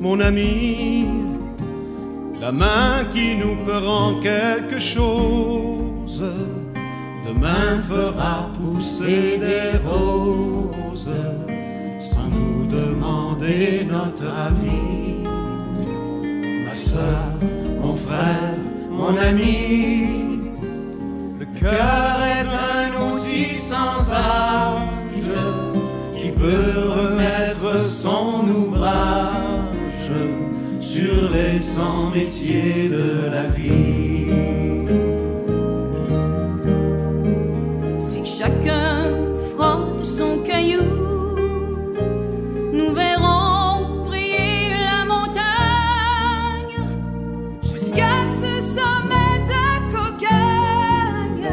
mon ami, la main qui nous rend quelque chose, demain fera pousser des roses. Sans nous demander notre avis. Ma soeur, mon frère, mon ami, le cœur est un outil sans âge qui peut remettre son sur les cent métiers de la vie. Si chacun frotte son caillou, nous verrons briller la montagne jusqu'à ce sommet de cocagne.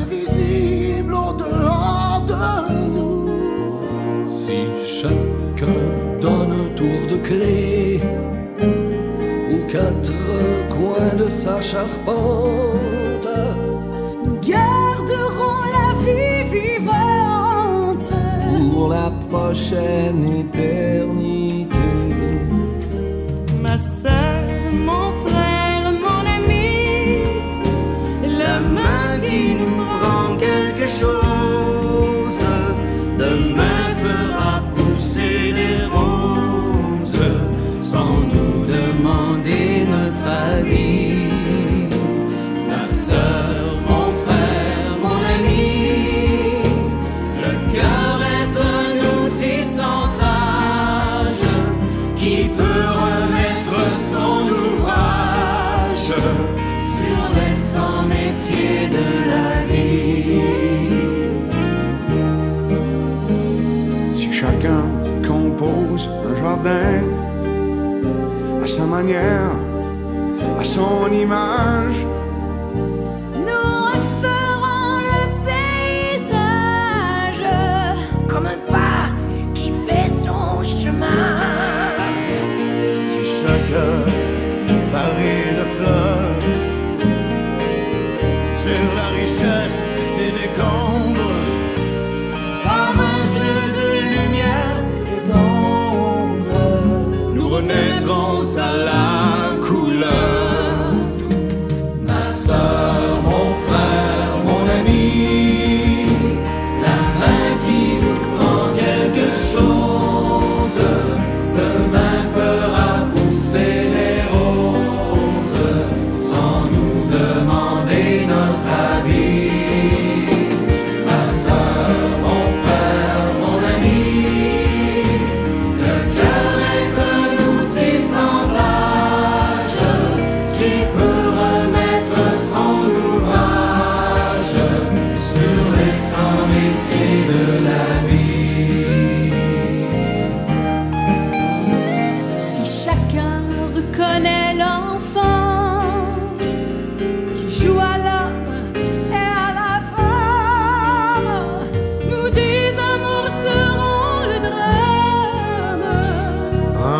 invisible au-dehors de nous. Si chacun donne un tour de clé de sa charpente, Nous garderons la vie vivante. pour la prochaine éternité. Compose un jardin à sa manière, à son image,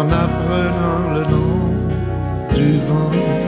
En apprenant le nom du vent.